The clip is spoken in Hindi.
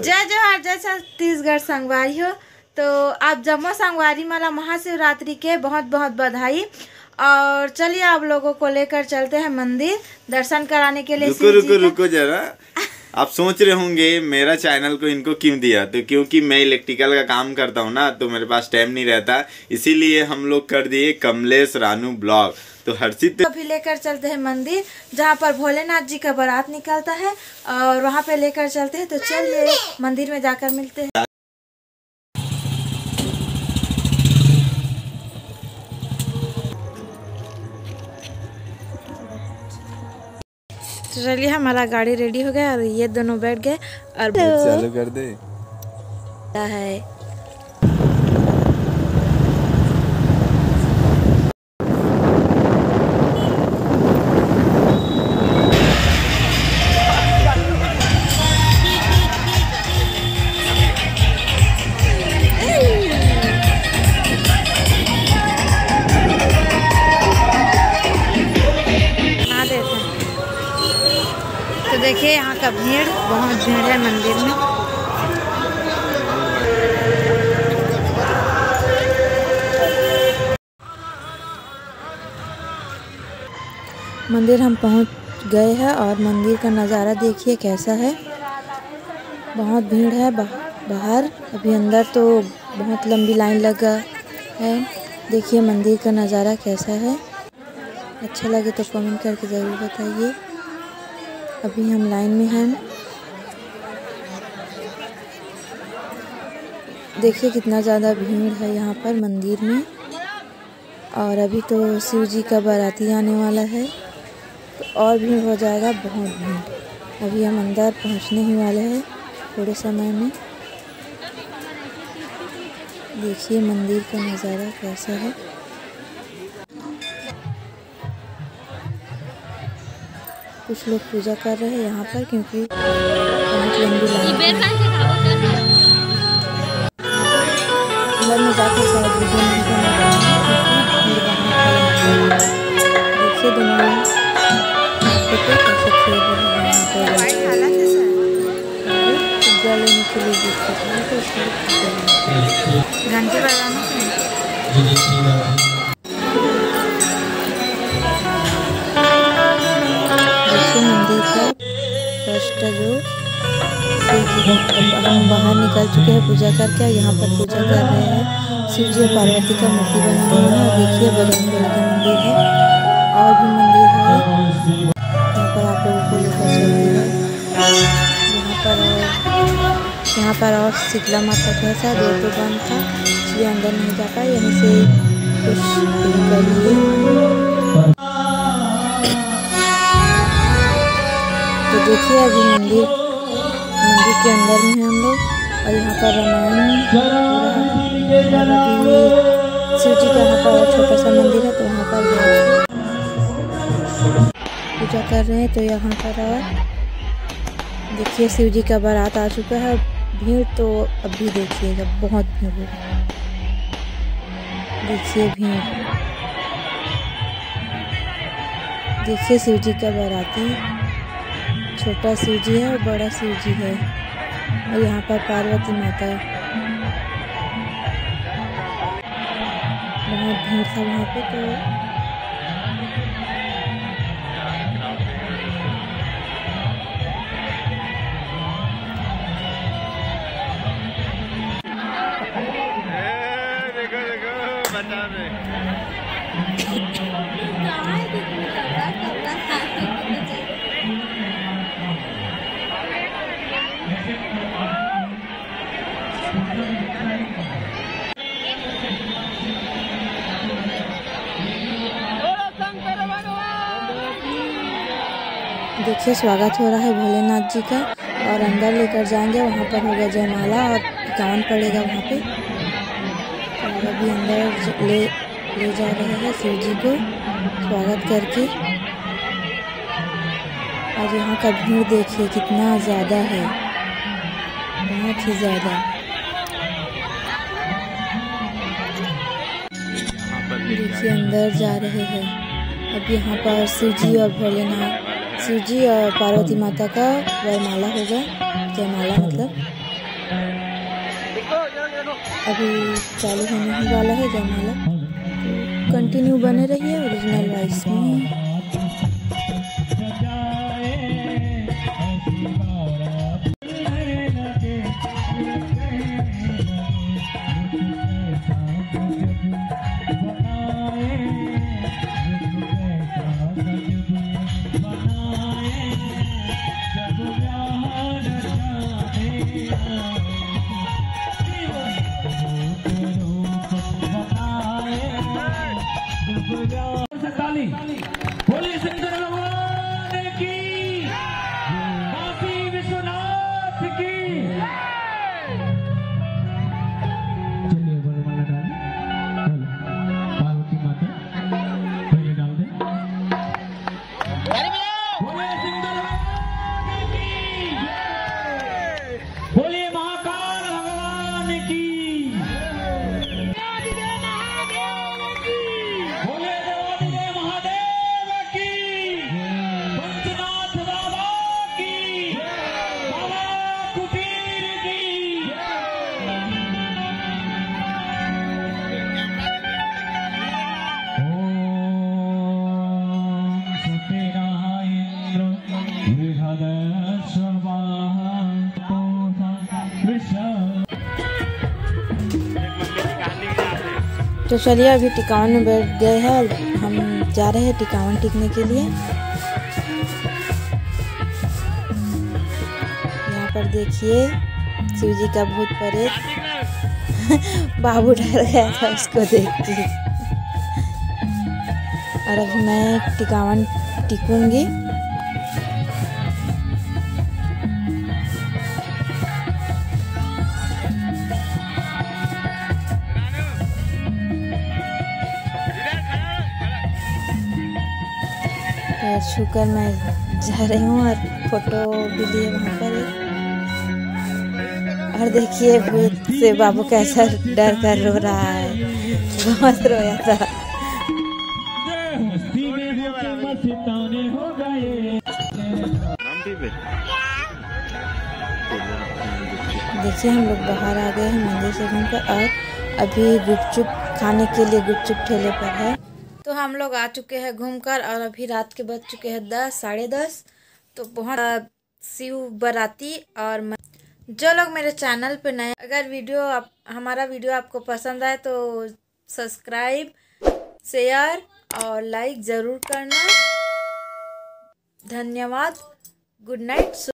जय जोहार जय छत्तीसगढ़ संगवारी हो। तो आप जम्मू संगवारी माला महाशिवरात्रि के बहुत बहुत बधाई। और चलिए आप लोगों को लेकर चलते हैं मंदिर दर्शन कराने के लिए रुको रुको रुको जरा। आप सोच रहे होंगे मेरा चैनल को इनको क्यों दिया? तो क्योंकि मैं इलेक्ट्रिकल का काम करता हूँ ना तो मेरे पास टाइम नहीं रहता। इसीलिए हम लोग कर दिए कमलेश रानू ब्लॉग तो हर्षित अभी लेकर चलते हैं मंदिर जहाँ पर भोलेनाथ जी का बारात निकलता है। और वहाँ पे लेकर चलते हैं तो चलिए मंदिर में जाकर मिलते हैं। तो चलिए हमारा गाड़ी रेडी हो गया और ये दोनों बैठ गए और चालू कर दे। है देखिए, यहाँ का भीड़, बहुत भीड़ है मंदिर में। मंदिर हम पहुँच गए हैं और मंदिर का नज़ारा देखिए कैसा है। बहुत भीड़ है बाहर। अभी अंदर तो बहुत लंबी लाइन लगा है। देखिए मंदिर का नज़ारा कैसा है। अच्छा लगे तो कमेंट करके ज़रूर बताइए। अभी हम लाइन में हैं। देखिए कितना ज़्यादा भीड़ है यहाँ पर मंदिर में। और अभी तो शिव जी का बाराती आने वाला है। तो और भीड़ हो जाएगा, बहुत भीड़। अभी हम अंदर पहुँचने ही वाले हैं थोड़े समय में। देखिए मंदिर का नज़ारा कैसा है। कुछ लोग पूजा कर रहे हैं यहाँ पर क्योंकि बहुत लंबी ये लाइन में जाकर शायद वीडियो नहीं है। देखिए दोनों हम बाहर निकल चुके हैं पूजा करके और यहाँ पर पूजा कर रहे हैं। शिव जी और पार्वती का मूर्ति बना हुआ है देखिए बजरंग बली का मंदिर है और भी मंदिर है। यहाँ पर आप लोगों को लेकर चलती है। यहाँ पर यहाँ पर और शीतला माता का ऐसा दो तो बंद था, इसलिए अंदर नहीं जा पाए। यहीं से कुछ दिन कर तो देखिए अभी मंदिर मंदिर के अंदर में है हम लोग, और यहाँ पर रामायण शिव जी का यहाँ पर छोटा सा मंदिर है तो वहाँ पर पूजा कर रहे हैं तो यहाँ पर और देखिए शिव जी का बारात आ चुका है भीड़ तो अभी देखिएगा, बहुत भीड़ देखिए भीड़। देखिए शिव जी का बाराती। छोटा शिव जी है और बड़ा शिव जी है। और यहाँ पर पार्वती माता बहुत भीड़ था वहाँ पे तो। देखिए, स्वागत हो रहा है भोलेनाथ जी का। और अंदर लेकर जाएँगे, वहाँ पर होगा जयमाला और इक्यावन पड़ेगा वहाँ पे। और अभी अंदर ले ले जा रहे हैं शिव जी को स्वागत करके। और यहाँ का भीड़ देखिए, कितना ज़्यादा है। बहुत ही ज़्यादा। देखिए, अंदर जा रहे हैं। अब यहाँ पर शिव जी और भोलेनाथ शिव जी और पार्वती माता का वरमाला होगा। जयमाला मतलब। अभी चालू होने ही वाला है जयमाला। तो कंटिन्यू बने रहिए ओरिजिनल वॉइस में। ताली बोले शंकर तो चलिए अभी टिकावन में बैठ गए हैं। हम जा रहे हैं टिकावन टिकने के लिए। यहाँ पर देखिए शिव जी का भूत प्रेत बाबू डर गया था उसको देख के। और अभी मैं टिकावन टिकूँगी। पैर छूकर मैं जा रही हूँ और फ़ोटो भी लिए वहाँ पर और देखिए भूत से बाबू कैसा डर कर रो रहा है। बहुत रोया था। देखिए हम लोग बाहर आ गए हैं मंदिर से घूमकर और अभी गुपचुप खाने के लिए गुपचुप ठेले पर है। तो हम लोग आ चुके हैं घूमकर और अभी रात के बज चुके हैं दस, साढ़े दस। तो बहुत शिव बराती और जो लोग मेरे चैनल पे नए, अगर वीडियो आप, हमारा वीडियो आपको पसंद आए तो सब्सक्राइब, शेयर और लाइक ज़रूर करना। धन्यवाद। Good night.